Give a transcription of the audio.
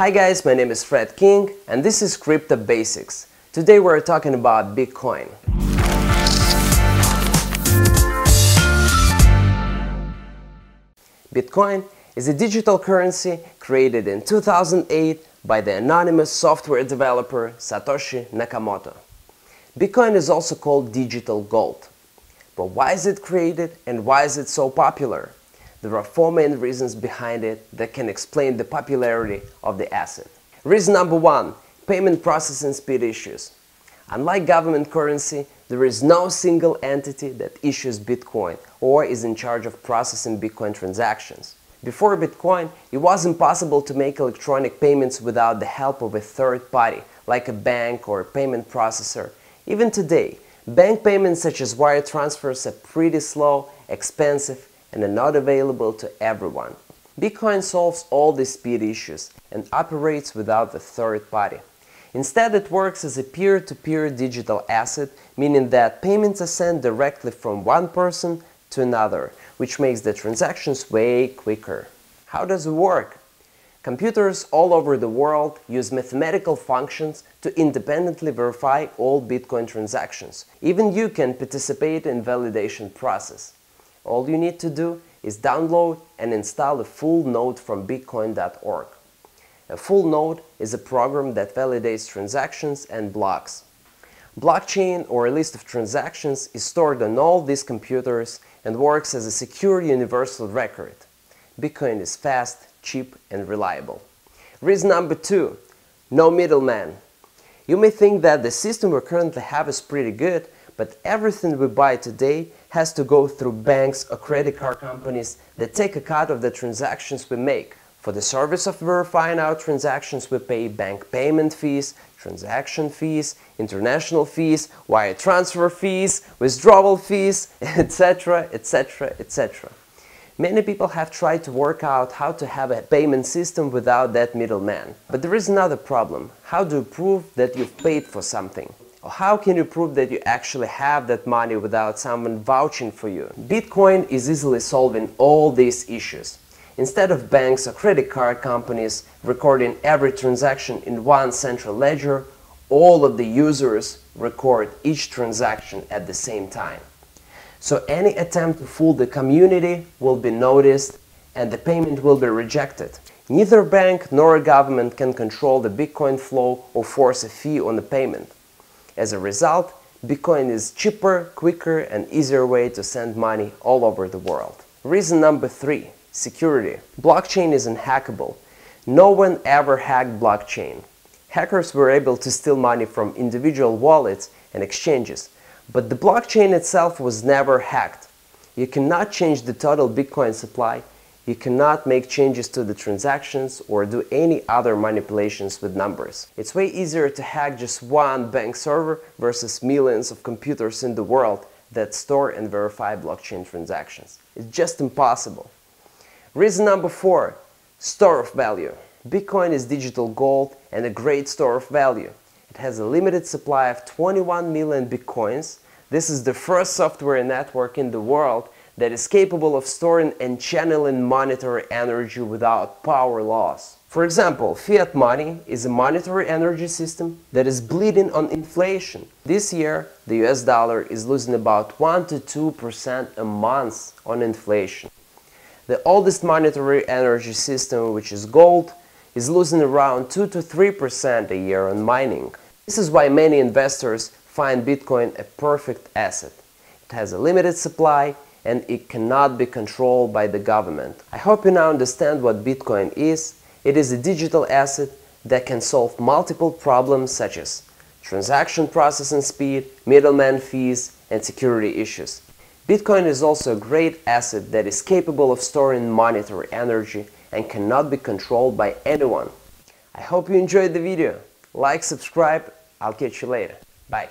Hi guys, my name is Fred King and this is Crypto Basics. Today we're talking about Bitcoin. Bitcoin is a digital currency created in 2008 by the anonymous software developer Satoshi Nakamoto. Bitcoin is also called digital gold. But why is it created and why is it so popular? There are four main reasons behind it that can explain the popularity of the asset. Reason number one, payment processing speed issues. Unlike government currency, there is no single entity that issues Bitcoin or is in charge of processing Bitcoin transactions. Before Bitcoin, it was impossible to make electronic payments without the help of a third party, like a bank or a payment processor. Even today, bank payments such as wire transfers are pretty slow, expensive, and are not available to everyone. Bitcoin solves all these speed issues and operates without the third party. Instead, it works as a peer-to-peer -peer digital asset, meaning that payments are sent directly from one person to another, which makes the transactions way quicker. How does it work? Computers all over the world use mathematical functions to independently verify all Bitcoin transactions. Even you can participate in validation process. All you need to do is download and install a full node from bitcoin.org. A full node is a program that validates transactions and blocks. Blockchain or a list of transactions is stored on all these computers and works as a secure universal record. Bitcoin is fast, cheap and reliable. Reason number two, no middleman. You may think that the system we currently have is pretty good, but everything we buy today has to go through banks or credit card companies that take a cut of the transactions we make. For the service of verifying our transactions, we pay bank payment fees, transaction fees, international fees, wire transfer fees, withdrawal fees, etc., etc., etc. Many people have tried to work out how to have a payment system without that middleman. But there is another problem. How do you prove that you've paid for something? How can you prove that you actually have that money without someone vouching for you? Bitcoin is easily solving all these issues. Instead of banks or credit card companies recording every transaction in one central ledger, all of the users record each transaction at the same time. So any attempt to fool the community will be noticed and the payment will be rejected. Neither bank nor government can control the Bitcoin flow or force a fee on the payment. As a result, Bitcoin is cheaper, quicker and easier way to send money all over the world. Reason number three, security. Blockchain is unhackable. No one ever hacked blockchain. Hackers were able to steal money from individual wallets and exchanges, but the blockchain itself was never hacked. You cannot change the total Bitcoin supply, you cannot make changes to the transactions or do any other manipulations with numbers. It's way easier to hack just one bank server versus millions of computers in the world that store and verify blockchain transactions. It's just impossible. Reason number four, store of value. Bitcoin is digital gold and a great store of value. It has a limited supply of 21 million Bitcoins. This is the first software network in the world that is capable of storing and channeling monetary energy without power loss. For example, fiat money is a monetary energy system that is bleeding on inflation. This year, the US dollar is losing about 1 to 2% a month on inflation. The oldest monetary energy system, which is gold, is losing around 2 to 3% a year on mining. This is why many investors find Bitcoin a perfect asset. It has a limited supply and it cannot be controlled by the government. I hope you now understand what Bitcoin is. It is a digital asset that can solve multiple problems such as transaction processing speed, middleman fees, and security issues. Bitcoin is also a great asset that is capable of storing monetary energy and cannot be controlled by anyone. I hope you enjoyed the video. Like, subscribe, I'll catch you later. Bye.